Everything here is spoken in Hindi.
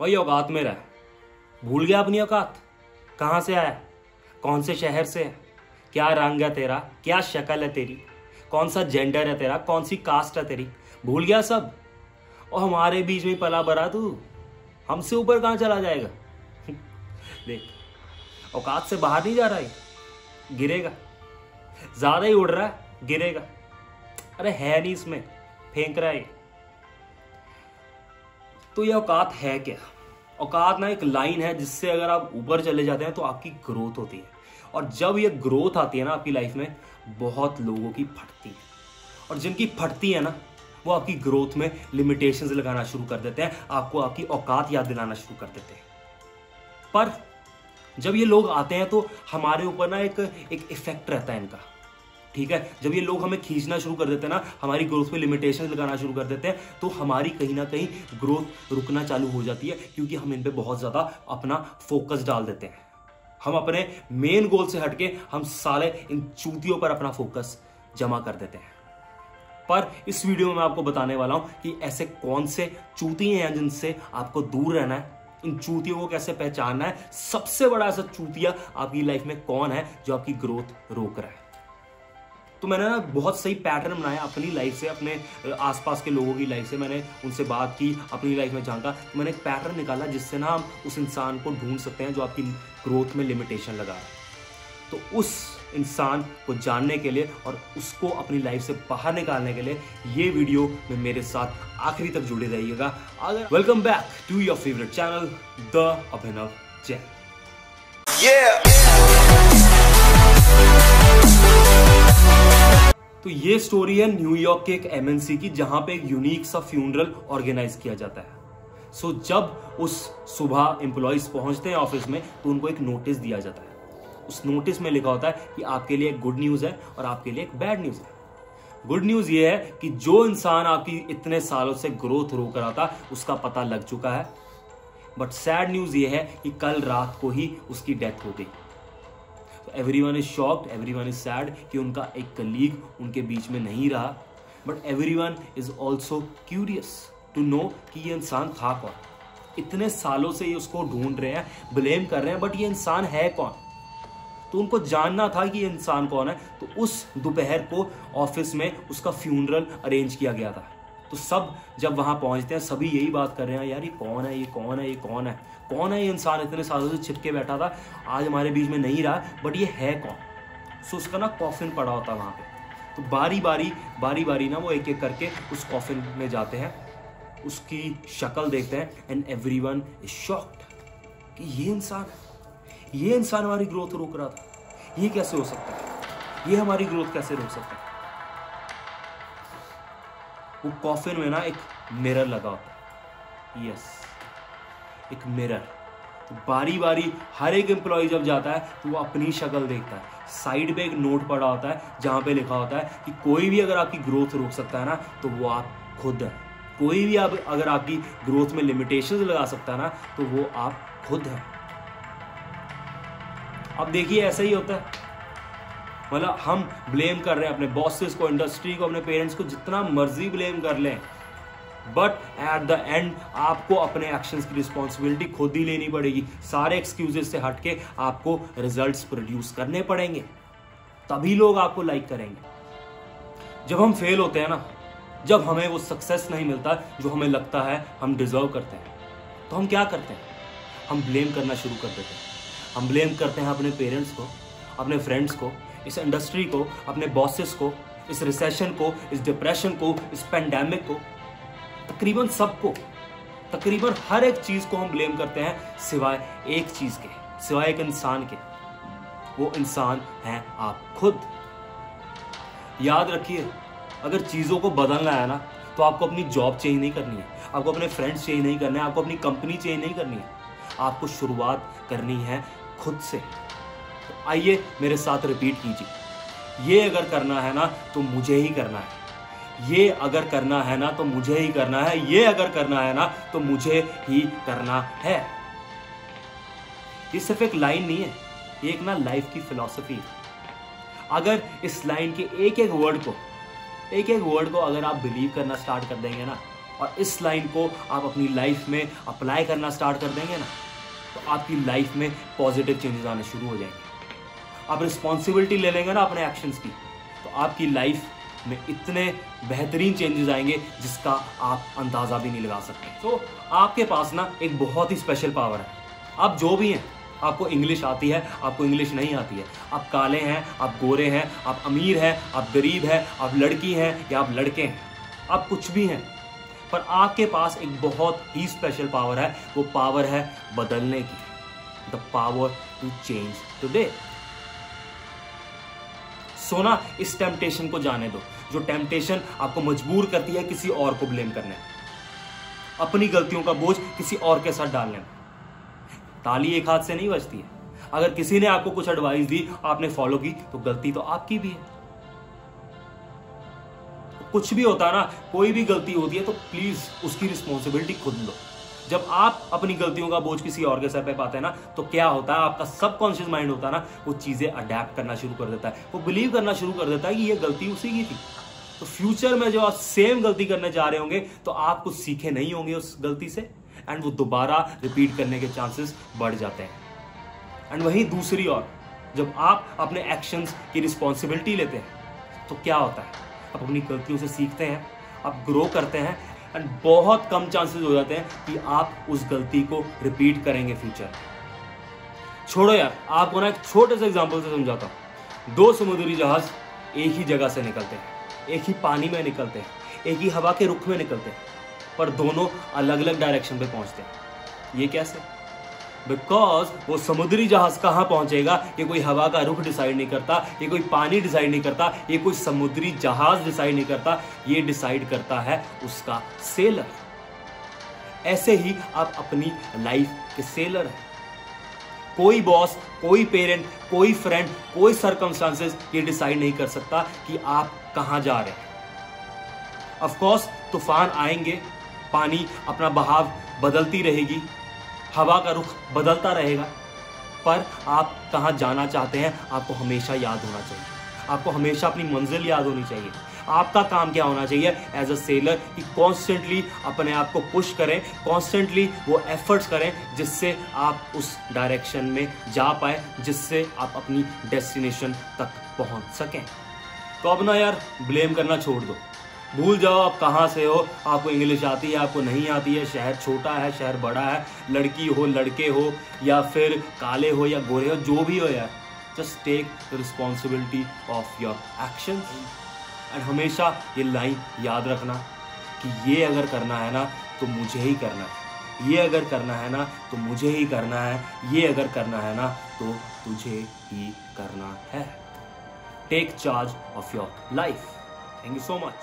वही औकात में रह। भूल गया अपनी औकात? कहाँ से आया? कौन से शहर से? है क्या रंग है तेरा? क्या शक्ल है तेरी? कौन सा जेंडर है तेरा? कौन सी कास्ट है तेरी? भूल गया सब? और हमारे बीच में पला भरा तू? हमसे ऊपर कहाँ चला जाएगा? देख, औकात से बाहर नहीं जा रहा है गिरेगा। ज़्यादा ही उड़ रहा है, गिरेगा। अरे है नहीं इसमें। फेंक रहा है तो ये औकात है क्या? औकात ना एक लाइन है जिससे अगर आप ऊपर चले जाते हैं तो आपकी ग्रोथ होती है। और जब ये ग्रोथ आती है ना आपकी लाइफ में, बहुत लोगों की फटती है। और जिनकी फटती है ना, वो आपकी ग्रोथ में लिमिटेशंस लगाना शुरू कर देते हैं, आपको आपकी औकात याद दिलाना शुरू कर देते हैं। पर जब ये लोग आते हैं तो हमारे ऊपर ना एक एक इफ़ेक्ट रहता है इनका। ठीक है? जब ये लोग हमें खींचना शुरू कर देते हैं ना, हमारी ग्रोथ पे लिमिटेशन लगाना शुरू कर देते हैं तो हमारी कहीं ना कहीं ग्रोथ रुकना चालू हो जाती है, क्योंकि हम इन पे बहुत ज़्यादा अपना फोकस डाल देते हैं। हम अपने मेन गोल से हटके हम सारे इन चूतियों पर अपना फोकस जमा कर देते हैं। पर इस वीडियो में मैं आपको बताने वाला हूँ कि ऐसे कौन से चूती हैं जिनसे आपको दूर रहना है? इन चूतियों को कैसे पहचानना है? सबसे बड़ा ऐसा चूतिया आपकी लाइफ में कौन है जो आपकी ग्रोथ रोक रहा है? तो मैंने ना बहुत सही पैटर्न बनाया अपनी लाइफ से, अपने आसपास के लोगों की लाइफ से। मैंने उनसे बात की, अपनी लाइफ में जानता तो मैंने एक पैटर्न निकाला जिससे ना हम उस इंसान को ढूंढ सकते हैं जो आपकी ग्रोथ में लिमिटेशन लगा है। तो उस इंसान को जानने के लिए और उसको अपनी लाइफ से बाहर निकालने के लिए ये वीडियो में मेरे साथ आखिरी तक जुड़े रहिएगा। अगर welcome back to your favourite channel the Abhinav Jain तो ये स्टोरी है न्यूयॉर्क के एक एमएनसी की जहाँ पे एक यूनिक सा फ्यूनरल ऑर्गेनाइज किया जाता है। सो so, जब उस सुबह एम्प्लॉयज़ पहुँचते हैं ऑफ़िस में तो उनको एक नोटिस दिया जाता है। उस नोटिस में लिखा होता है कि आपके लिए एक गुड न्यूज़ है और आपके लिए एक बैड न्यूज़ है। गुड न्यूज़ ये है कि जो इंसान आपकी इतने सालों से ग्रोथ रोक रहा था उसका पता लग चुका है। बट सैड न्यूज़ ये है कि कल रात को ही उसकी डेथ हो गई। Every one is shocked every one is sad कि उनका एक कलीग उनके बीच में नहीं रहा। But every one is also curious to know कि ये इंसान था कौन। इतने सालों से ये उसको ढूंढ रहे हैं ब्लेम कर रहे हैं बट ये इंसान है कौन? तो उनको जानना था कि ये इंसान कौन है तो उस दोपहर को ऑफ़िस में उसका फ्यूनरल अरेंज किया गया था। तो सब जब वहाँ पहुँचते हैं, सभी यही बात कर रहे हैं, यार ये कौन है, ये कौन है, ये कौन है? कौन है ये इंसान इतने सालों से छिपके बैठा था? आज हमारे बीच में नहीं रहा बट ये है कौन? सो उसका ना कॉफिन पड़ा होता वहाँ पे। तो बारी बारी बारी बारी ना वो एक एक करके उस कॉफिन में जाते हैं। उसकी शक्ल देखते हैं and every one is shocked कि ये इंसान ये इंसान हमारी ग्रोथ रोक रहा था। ये कैसे हो सकता है? ये हमारी ग्रोथ कैसे रोक सकता है? वो कॉफिन में ना एक मिरर लगा होता है। यस एक मिरर तो बारी बारी हर एक एम्प्लॉय जब जाता है तो वो अपनी शक्ल देखता है। साइड पे एक नोट पड़ा होता है, जहाँ पे लिखा होता है कि कोई भी अगर आपकी ग्रोथ रोक सकता है ना तो वो आप खुद है। कोई भी आप, अगर आपकी ग्रोथ में लिमिटेशन लगा सकता है ना तो वो आप खुद है। अब देखिए, ऐसा ही होता है। मतलब हम ब्लेम कर रहे हैं अपने बॉसेस को इंडस्ट्री को, अपने पेरेंट्स को, जितना मर्ज़ी ब्लेम कर लें। बट एट द एंड आपको अपने एक्शंस की रिस्पॉन्सिबिलिटी खुद ही लेनी पड़ेगी। सारे एक्सक्यूजेस से हटके आपको रिजल्ट्स प्रोड्यूस करने पड़ेंगे। तभी लोग आपको लाइक करेंगे। जब हम फेल होते हैं ना, जब हमें वो सक्सेस नहीं मिलता, जो हमें लगता है हम डिजर्व करते हैं तो हम क्या करते हैं? हम ब्लेम करना शुरू कर देते हैं। हम ब्लेम करते हैं अपने पेरेंट्स को, अपने फ्रेंड्स को इस इंडस्ट्री को, अपने बॉसेस को, इस रिसेशन को, इस डिप्रेशन को, इस पेंडेमिक को, तकरीबन सबको, तकरीबन हर एक चीज़ को हम ब्लेम करते हैं सिवाय एक चीज़ के, सिवाय एक इंसान के। वो इंसान है आप खुद। याद रखिए, अगर चीज़ों को बदलना है ना तो आपको अपनी जॉब चेंज नहीं करनी है, आपको अपने फ्रेंड्स चेंज नहीं करने हैं, आपको अपनी कंपनी चेंज नहीं करनी है। आपको शुरुआत करनी है खुद से। आइए मेरे साथ रिपीट कीजिए। ये अगर करना है ना तो मुझे ही करना है। ये अगर करना है ना तो मुझे ही करना है। ये अगर करना है ना तो मुझे ही करना है। ये सिर्फ़ एक लाइन नहीं है, ये एक ना लाइफ की फिलॉसफी है। अगर इस लाइन के एक एक वर्ड को एक एक वर्ड को अगर आप बिलीव करना स्टार्ट कर देंगे ना, और इस लाइन को आप अपनी लाइफ में अप्लाई करना स्टार्ट कर देंगे ना तो आपकी लाइफ में पॉजिटिव चेंजेस आने शुरू हो जाएँगे। आप रिस्पॉन्सिबिलिटी ले लेंगे ना अपने एक्शंस की तो आपकी लाइफ में इतने बेहतरीन चेंजेस आएँगे जिसका आप अंदाज़ा भी नहीं लगा सकते। तो आपके पास ना एक बहुत ही स्पेशल पावर है। आप जो भी हैं, आपको इंग्लिश आती है, आपको इंग्लिश नहीं आती है। आप काले हैं, आप गोरे हैं, आप अमीर हैं, आप गरीब हैं, आप लड़की हैं या आप लड़के हैं, आप कुछ भी हैं, पर आपके पास एक बहुत ही स्पेशल पावर है, वो पावर है बदलने की। The power to change today सोना इस टेम्पटेशन को जाने दो, जो टेम्पटेशन आपको मजबूर करती है किसी और को ब्लेम करने। अपनी गलतियों का बोझ किसी और के साथ डालने ताली एक हाथ से नहीं बचती है। अगर किसी ने आपको कुछ एडवाइस दी, आपने फॉलो की तो गलती तो आपकी भी है। कुछ भी होता है ना, कोई भी गलती होती है तो प्लीज़ उसकी रिस्पॉन्सिबिलिटी खुद लो। जब आप अपनी गलतियों का बोझ किसी और के सर पे पाते हैं ना तो क्या होता है? आपका सबकॉन्शियस माइंड होता है ना, वो चीज़ें अडेप्ट करना शुरू कर देता है। वो बिलीव करना शुरू कर देता है कि ये गलती उसी की थी। तो फ्यूचर में जब आप सेम गलती करने जा रहे होंगे तो आप कुछ सीखे नहीं होंगे उस गलती से। एंड वो दोबारा रिपीट करने के चांसेस बढ़ जाते हैं। एंड वहीं दूसरी ओर, जब आप अपने एक्शंस की रिस्पॉन्सिबिलिटी लेते हैं तो क्या होता है? आप अपनी गलतियों से सीखते हैं, आप ग्रो करते हैं एंड बहुत कम चांसेस हो जाते हैं कि आप उस गलती को रिपीट करेंगे फ्यूचर छोड़ो यार, आपको ना एक छोटे से एग्ज़ाम्पल से समझाता हूँ। दो समुद्री जहाज़ एक ही जगह से निकलते हैं। एक ही पानी में निकलते हैं। एक ही हवा के रुख में निकलते हैं। पर दोनों अलग अलग डायरेक्शन पे पहुँचते हैं। ये कैसे बिकॉज़ वो समुद्री जहाज़ कहाँ पहुंचेगा? ये कोई हवा का रुख डिसाइड नहीं करता, ये कोई पानी डिसाइड नहीं करता, ये कोई समुद्री जहाज़ डिसाइड नहीं करता, ये डिसाइड करता है उसका सेलर ऐसे ही आप अपनी लाइफ के सेलर हैं। कोई बॉस कोई पेरेंट कोई फ्रेंड कोई सरकमस्टांसेस ये डिसाइड नहीं कर सकता कि आप कहाँ जा रहे हैं। ऑफकोर्स तूफ़ान आएँगे, पानी अपना बहाव बदलती रहेगी हवा का रुख बदलता रहेगा। पर आप कहाँ जाना चाहते हैं, आपको हमेशा याद होना चाहिए। आपको हमेशा अपनी मंजिल याद होनी चाहिए। आपका काम क्या होना चाहिए? एज अ सेलर कि कॉन्स्टेंटली अपने आप को पुश करें कॉन्स्टेंटली वो एफर्ट्स करें, जिससे आप उस डायरेक्शन में जा पाए, जिससे आप अपनी डेस्टिनेशन तक पहुँच सकें। तो अब ना यार ब्लेम करना छोड़ दो। भूल जाओ आप कहाँ से हो। आपको इंग्लिश आती है, आपको नहीं आती है। शहर छोटा है, शहर बड़ा है। लड़की हो, लड़के हो, या फिर काले हो या गोरे हो, जो भी हो यार। Just take the responsibility of your action and हमेशा ये लाइन याद रखना कि ये अगर करना है ना तो मुझे ही करना है। ये अगर करना है ना तो मुझे ही करना है। ये अगर करना है ना तो तुझे ही करना है। Take charge of your life thank you so much